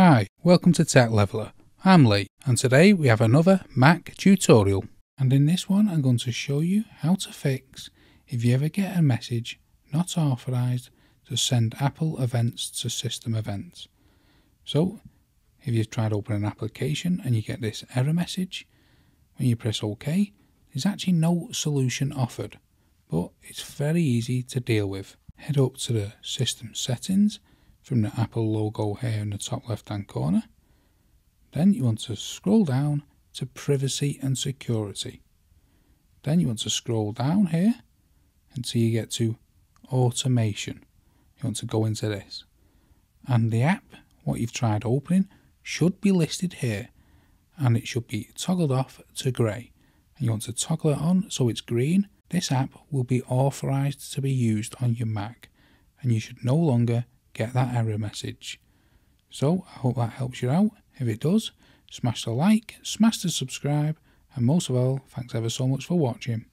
Hi, welcome to Tech Leveller. I'm Lee, and today we have another Mac tutorial. And in this one, I'm going to show you how to fix if you ever get a message not authorized to send Apple events to system events. So, if you've tried opening an application and you get this error message, when you press OK, there's actually no solution offered, but it's very easy to deal with. Head up to the system settings from the Apple logo here in the top left hand corner. Then you want to scroll down to privacy and security. Then you want to scroll down here until you get to automation. You want to go into this. And the app, what you've tried opening, should be listed here and it should be toggled off to grey. And you want to toggle it on so it's green. This app will be authorized to be used on your Mac and you should no longer get that error message. So I hope that helps you out. If it does, smash the like, smash the subscribe, and most of all, thanks ever so much for watching.